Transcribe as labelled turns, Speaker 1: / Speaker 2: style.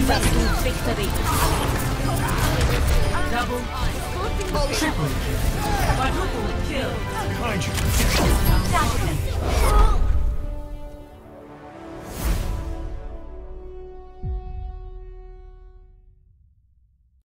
Speaker 1: victory. Double, triple, quadruple kill.
Speaker 2: Behind you.